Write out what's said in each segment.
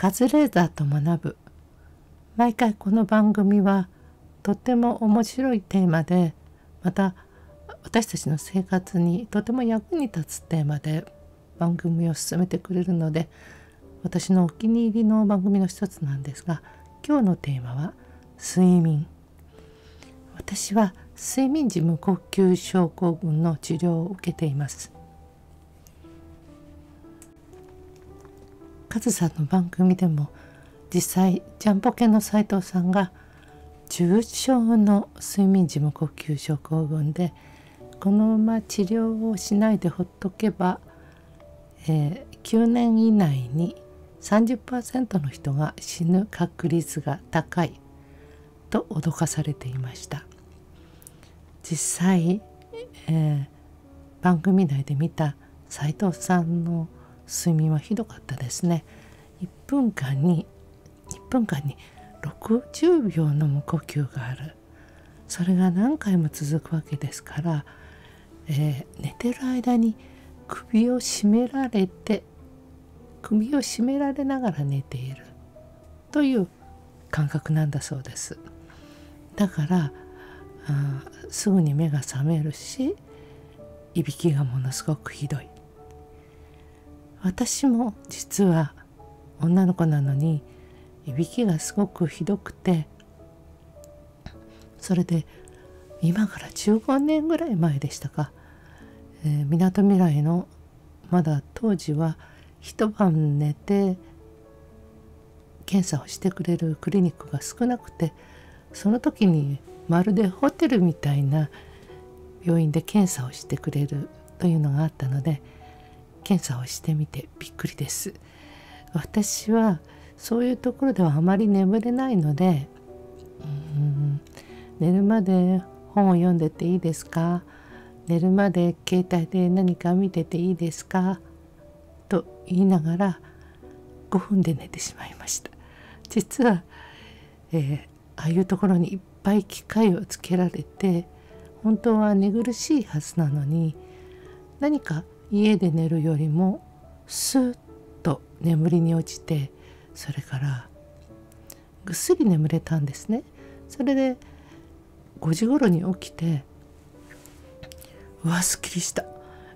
カズレーザーと学ぶ。毎回この番組はとても面白いテーマでまた私たちの生活にとても役に立つテーマで番組を進めてくれるので私のお気に入りの番組の一つなんですが今日のテーマは睡眠。私は睡眠時無呼吸症候群の治療を受けています。カズさんの番組でも実際ジャンポケの斉藤さんが重症の睡眠時無呼吸症候群でこのまま治療をしないでほっとけば、えー、9年以内に30%の人が死ぬ確率が高いと脅かされていました。実際、えー、番組内で見た斉藤さんの睡眠はひどかったですね。1分間に1分間に60秒の無呼吸がある。それが何回も続くわけですから、えー、寝てる間に首を絞められて首を絞められながら寝ている。という感覚なんだそうです。だからあすぐに目が覚めるしいびきがものすごくひどい。私も実は女の子なのにいびきがすごくひどくてそれで今から15年ぐらい前でしたか。みなとみらいのまだ当時は一晩寝て検査をしてくれるクリニックが少なくてその時にまるでホテルみたいな病院で検査をしてくれるというのがあったので検査をしてみてびっくりです。私はそういうところではあまり眠れないのでうん寝るまで本を読んでていいですか？寝るまで携帯で何か見てていいですか？と言いながら5分で寝てしまいました。実は、えー、ああいうところにいっぱい機械をつけられて本当は寝苦しいはずなのに何か家で寝るよりもスーッと眠りに落ちてそれからぐっすり眠れたんですね。それで5時頃に起きてうわすっきりした。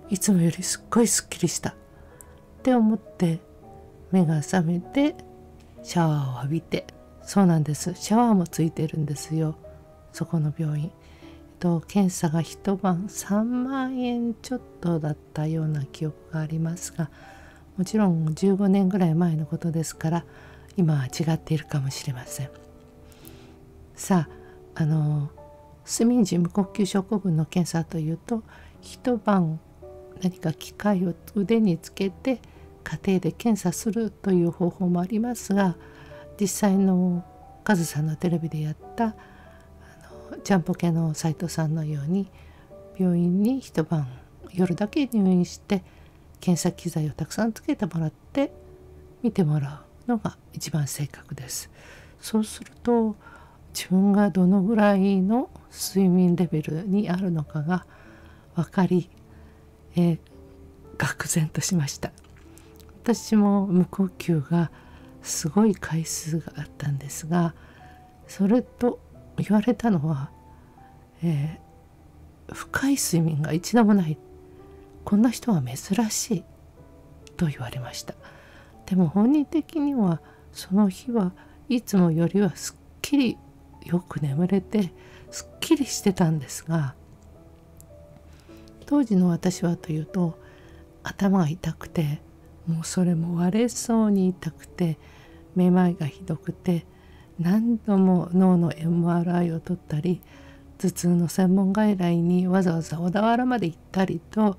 いつもよりすっごいすっきりした。って思って目が覚めてシャワーを浴びて。そうなんです。シャワーもついてるんですよ。そこの病院。と検査が一晩3万円ちょっとだったような記憶がありますがもちろん15年ぐらい前のことですから今は違っているかもしれません。さああの睡眠時無呼吸症候群の検査というと一晩何か機械を腕につけて家庭で検査するという方法もありますが実際のカズさんのテレビでやったジャンポケの斉藤さんのように病院に一晩夜だけ入院して検査機材をたくさんつけてもらって見てもらうのが一番正確です。そうすると自分がどのぐらいの睡眠レベルにあるのかが分かり、えー、愕然としました私も無呼吸がすごい回数があったんですがそれと言われたのは、えー、深い睡眠が一度もない。こんな人は珍しいと言われました。でも本人的にはその日はいつもよりはすっきりよく眠れてすっきりしてたんですが当時の私はというと頭が痛くてもうそれも割れそうに痛くてめまいがひどくて何度も脳の MRI を取ったり頭痛の専門外来にわざわざ小田原まで行ったりと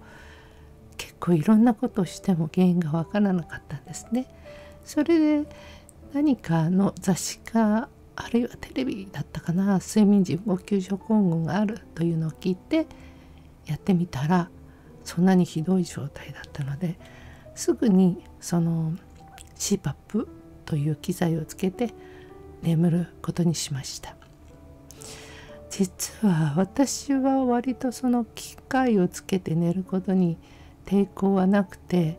結構いろんなことをしても原因が分からなかったんですね。それで何かの雑誌かあるいはテレビだったかな睡眠時無呼吸症候群があるというのを聞いてやってみたらそんなにひどい状態だったのですぐにその CPAP という機材をつけて眠ることにしました実は私は割とその機械をつけて寝ることに抵抗はなくて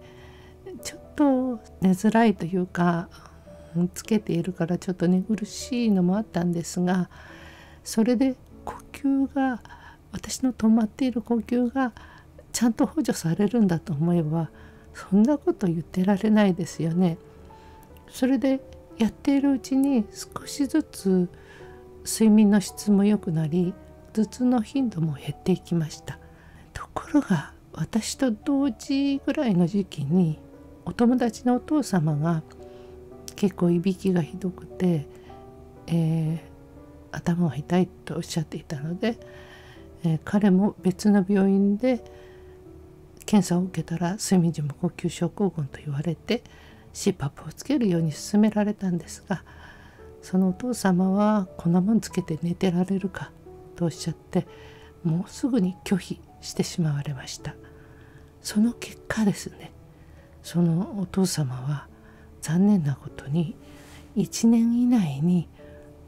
ちょっと寝づらいというかつけているからちょっと寝苦しいのもあったんですがそれで呼吸が私の止まっている呼吸がちゃんと補助されるんだと思えばそんなこと言ってられないですよね。それでやっているうちに少しずつ睡眠の質も良くなり頭痛の頻度も減っていきました。ところが私と同時ぐらいの時期にお友達のお父様が結構いびきがひどくて、えー、頭が痛いとおっしゃっていたので、えー、彼も別の病院で検査を受けたら睡眠時無呼吸症候群と言われて CPAP をつけるように勧められたんですがそのお父様はこんなもんつけて寝てられるかとおっしゃってもうすぐに拒否してしまわれました。その結果ですね。そのお父様は残念なことに1年以内に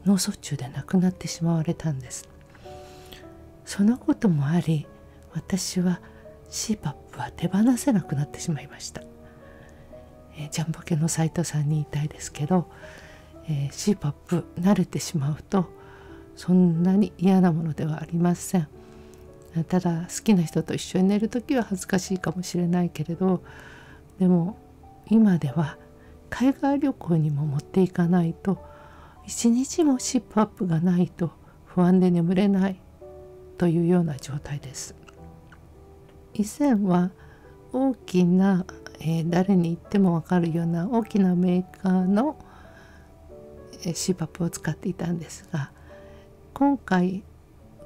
脳卒中で亡くなってしまわれたんです。そのこともあり私は CPAP は手放せなくなってしまいました。え、ジャンポケの斉藤さんに言いたいですけど、えー、CPAP 慣れてしまうとそんなに嫌なものではありません。ただ好きな人と一緒に寝る時は恥ずかしいかもしれないけれどでも今では海外旅行にも持っていかないと一日もシップアップがないと不安で眠れないというような状態です。以前は大きなえー、誰に言っても分かるような大きなメーカーの、えー、CPAP を使っていたんですが今回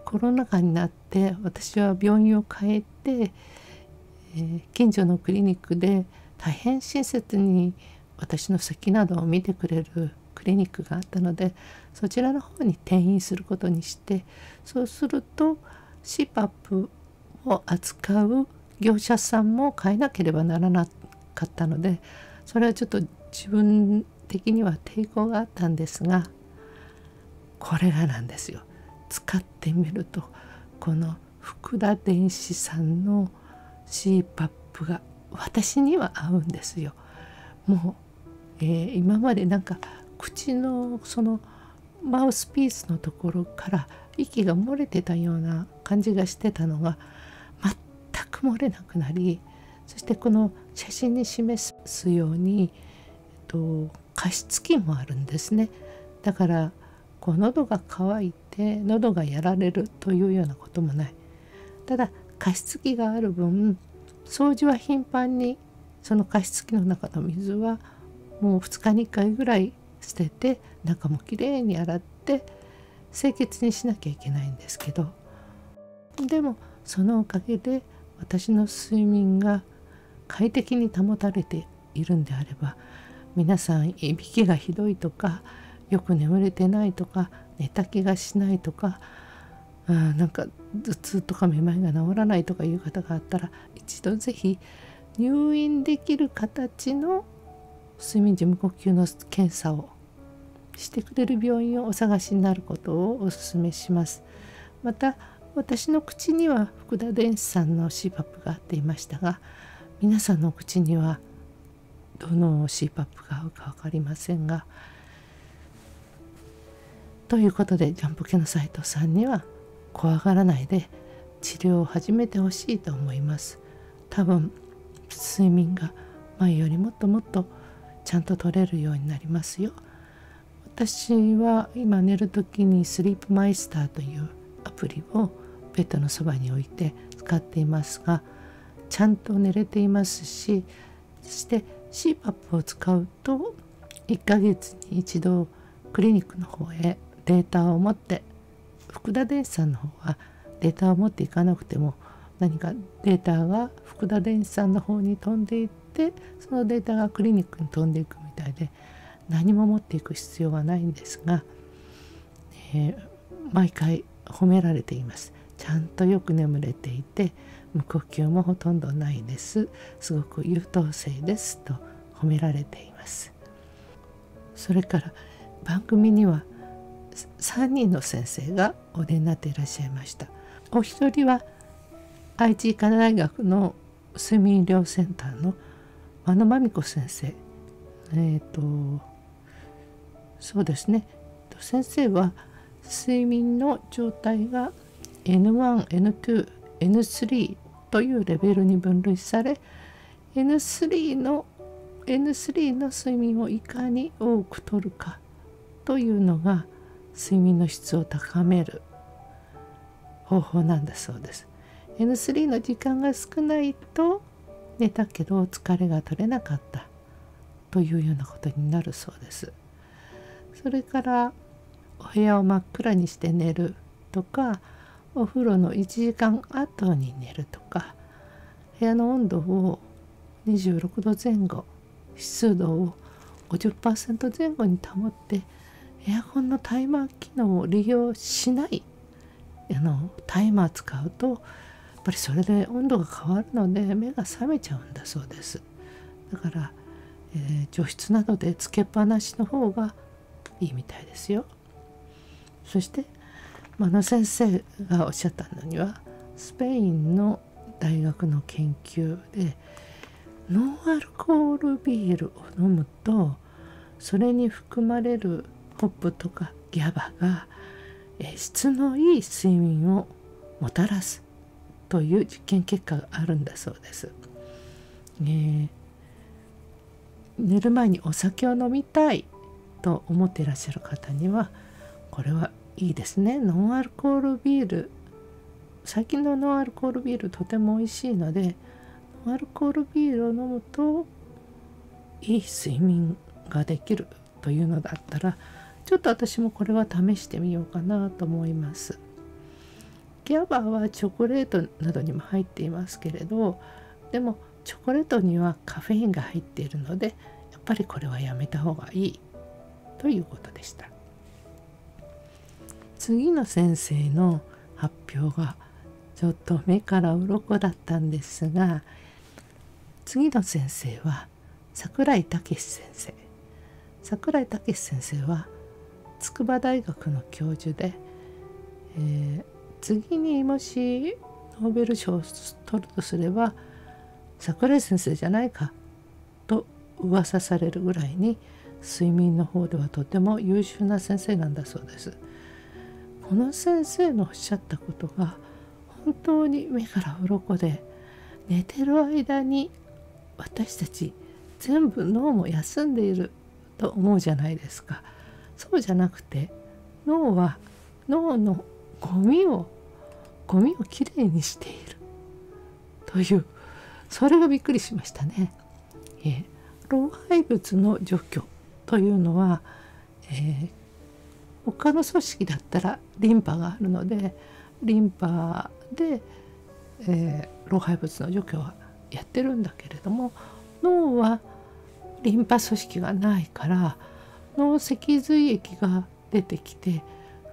コロナ禍になって私は病院を変えて、えー、近所のクリニックで大変親切に私の咳などを見てくれるクリニックがあったのでそちらの方に転院することにしてそうすると CPAP を扱う業者さんも変えなければならなかったのでそれはちょっと自分的には抵抗があったんですがこれがなんですよ使ってみるとこの福田電子さんの CPAP が私には合うんですよ。もう、えー、今までなんか口のそのマウスピースのところから息が漏れてたような感じがしてたのが全く漏れなくなりそしてこの写真に示すように、えっと、加湿器もあるんですね。だからこう喉が渇いて喉がやられるというようなこともない。ただ加湿器がある分掃除は頻繁にその加湿器の中の水はもう2日に1回ぐらい捨てて中もきれいに洗って清潔にしなきゃいけないんですけど。でもそのおかげで私の睡眠が快適に保たれているんであれば皆さんいびきがひどいとかよく眠れてないとか寝た気がしないとかあなんか頭痛とかめまいが治らないとかいう方があったら一度是非入院できる形の睡眠時無呼吸の検査をしてくれる病院をお探しになることをお勧めします。また私の口には福田電子さんの CPAP があっていましたが皆さんの口にはどの CPAP が合うか分かりませんが。ということでジャンプ系の斉藤さんには怖がらないで治療を始めてほしいと思います。多分睡眠が前よりもっともっとちゃんと取れるようになりますよ。私は今寝る時にスリープマイスターというアプリをベッドのそばに置いて使っていますがちゃんと寝れていますしそして CPAP を使うと1ヶ月に一度クリニックの方へデータを持って福田電子さんの方はデータを持っていかなくても何かデータが福田電子さんの方に飛んでいってそのデータがクリニックに飛んでいくみたいで何も持っていく必要はないんですが、えー、毎回褒められています。ちゃんとよく眠れていて無呼吸もほとんどないです。すごく優等生ですと褒められています。それから番組には3人の先生がお出になっていらっしゃいました。お一人は愛知医科大学の睡眠医療センターの真野真美子先生。えっ、ー、とそうですね。先生は睡眠の状態が N1N2N3 というレベルに分類され N3 の N3 の睡眠をいかに多くとるかというのが睡眠の質を高める方法なんだそうです。N3 の時間が少ないと寝たけど疲れが取れなかったというようなことになるそうです。それからお部屋を真っ暗にして寝るとかお風呂の1時間後に寝るとか部屋の温度を26度前後湿度を50%前後に保ってエアコンのタイマー機能を利用しないあのタイマー使うとやっぱりそれで温度が変わるので目が覚めちゃうんだそうです。だから、えー、除湿などでつけっぱなしの方がいいみたいですよ。そして真野先生がおっしゃったのにはスペインの大学の研究でノンアルコールビールを飲むとそれに含まれるホップとかギャバが質のいい睡眠をもたらすという実験結果があるんだそうです。えー、寝る前にお酒を飲みたいと思っていらっしゃる方にはこれはいいですね。ノンアルコールビール。最近のノンアルコールビールとても美味しいのでノンアルコールビールを飲むといい睡眠ができるというのだったらちょっと私もこれは試してみようかなと思います。ギャバはチョコレートなどにも入っていますけれどでもチョコレートにはカフェインが入っているのでやっぱりこれはやめた方がいいということでした。次の先生の発表がちょっと目から鱗だったんですが次の先生は桜井武先生桜井武先生は筑波大学の教授で、えー、次にもしノーベル賞を取るとすれば桜井先生じゃないかと噂されるぐらいに睡眠の方ではとても優秀な先生なんだそうです。この先生のおっしゃったことが本当に目から鱗で寝てる間に私たち全部脳も休んでいると思うじゃないですかそうじゃなくて脳は脳のゴミをゴミをきれいにしているというそれがびっくりしましたね。え老廃物の除去というのは、えー、他の組織だったらリンパがあるのでリンパで、えー、老廃物の除去はやってるんだけれども脳はリンパ組織がないから脳脊髄液が出てきて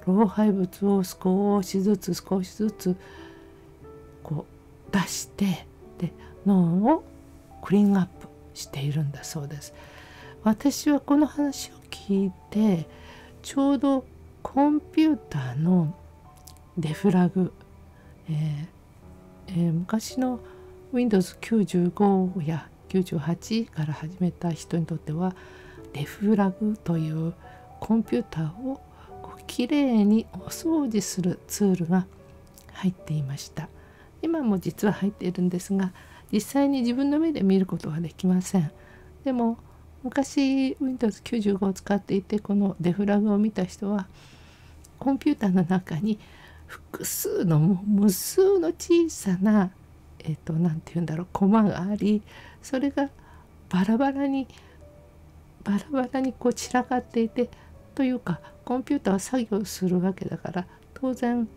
老廃物を少しずつ少しずつこう出してで脳をクリーンアップしているんだそうです。私はこの話を聞いてちょうどコンピューターのデフラグ、えーえー、昔の Windows95 や98から始めた人にとってはデフラグというコンピューターをきれいにお掃除するツールが入っていました。今も実は入っているんですが実際に自分の目で見ることはできません。でも昔 Windows95 を使っていてこのデフラグを見た人はコンピューターの中に複数の無数の小さなえっ、ー、と何て言うんだろうコマがありそれがバラバラにバラバラにこう散らかっていてというかコンピューターは作業するわけだから当然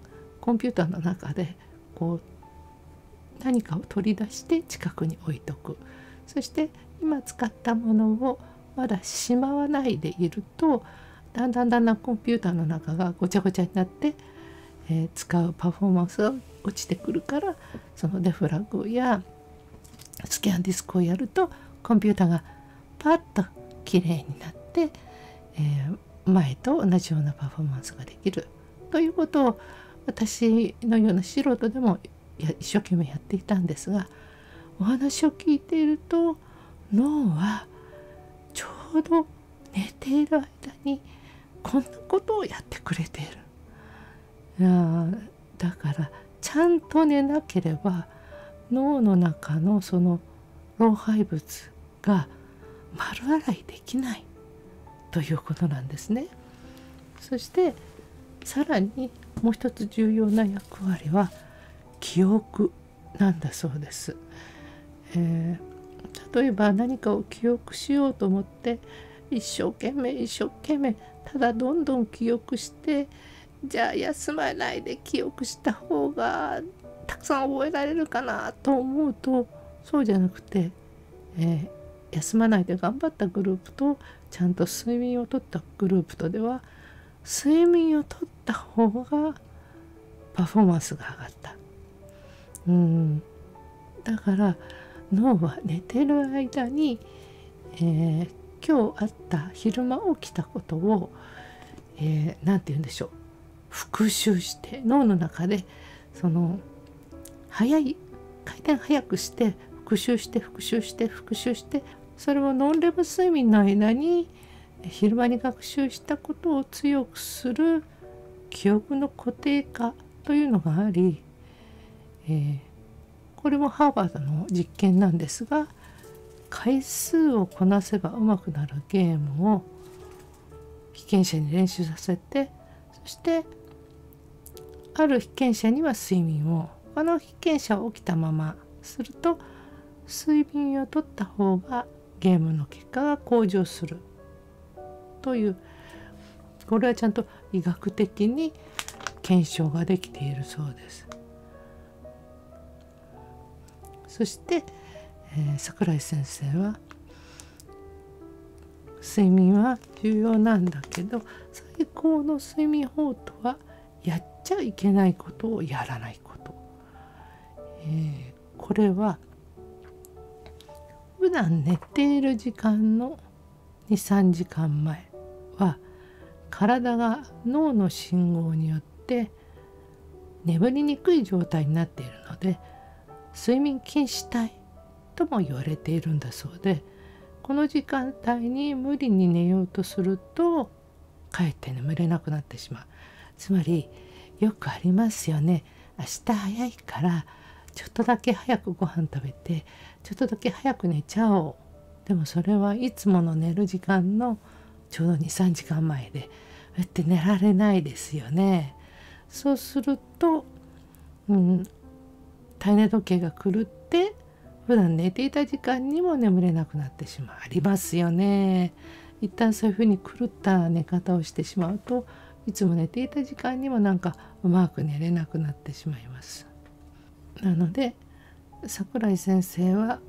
コンピューターの中でこう何かを取り出して近くに置いとく。そして今使ったものをまだしまわないでいるとだんだんだんだんコンピューターの中がごちゃごちゃになって、えー、使うパフォーマンスが落ちてくるからそのデフラグやスキャンディスクをやるとコンピューターがパッときれいになって、えー、前と同じようなパフォーマンスができる。ということを私のような素人でも一生懸命やっていたんですがお話を聞いていると脳はちょうど寝ている間にこんなことをやってくれているいやだからちゃんと寝なければ脳の中のその老廃物が丸洗いできないということなんですね。そしてさらにもう一つ重要な役割は記憶なんだそうです。えー、例えば何かを記憶しようと思って一生懸命一生懸命ただどんどん記憶してじゃあ休まないで記憶した方がたくさん覚えられるかなと思うとそうじゃなくて、えー、休まないで頑張ったグループとちゃんと睡眠をとったグループとでは睡眠をとった方がパフォーマンスが上がった。うんだから脳は寝てる間に、えー、今日あった昼間起きたことを何、えー、て言うんでしょう。復習して脳の中でその早い回転早くして復習して復習して復習してそれをノンレム睡眠の間に昼間に学習したことを強くする記憶の固定化というのがあり、えー、これもハーバードの実験なんですが回数をこなせばうまくなるゲームを被験者に練習させてそしてある被験者には睡眠を他の被験者は起きたまますると睡眠をとった方がゲームの結果が向上するというこれはちゃんと医学的に検証ができているそうです。そして、えー、桜井先生は睡眠は重要なんだけど最高の睡眠法とはやっちゃいけないことをやらないこと、えー、これは普段寝ている時間の23時間前は体が脳の信号によって眠りにくい状態になっているので睡眠禁止帯とも言われているんだそうでこの時間帯に無理に寝ようとするとかえって眠れなくなってしまう。つまりよくありますよね。明日早いからちょっとだけ早くご飯食べてちょっとだけ早く寝ちゃおう。でもそれはいつもの寝る時間のちょうど23時間前でうやって寝られないですよね。そうすると、うん、体内時計が狂って普段寝ていた時間にも眠れなくなってしまうありますよね一旦そういうふうに狂った寝方をしてしまうといつも寝ていた時間にもなんかうまく寝れなくなってしまいますなので桜井先生は、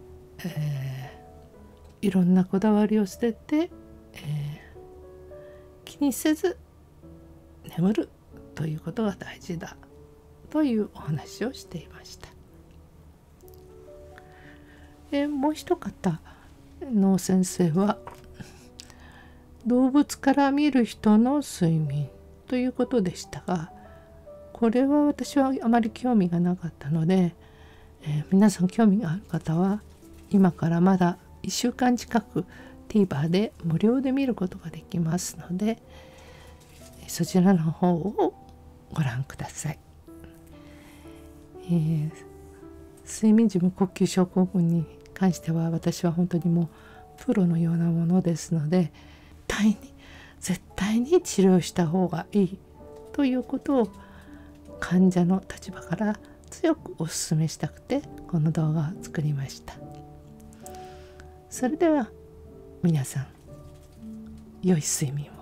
えー、いろんなこだわりを捨てて、えー、気にせず眠るということが大事だというお話をしていました。でもう一方の先生は 動物から見る人の睡眠ということでしたがこれは私はあまり興味がなかったので、えー、皆さん興味がある方は今からまだ1週間近く TVer で無料で見ることができますのでそちらの方をご覧ください。えー、睡眠時無呼吸症候群に関しては私は本当にもうプロのようなものですので絶対に絶対に治療した方がいいということを患者の立場から強くお勧めしたくてこの動画を作りました。それでは皆さん良い睡眠を。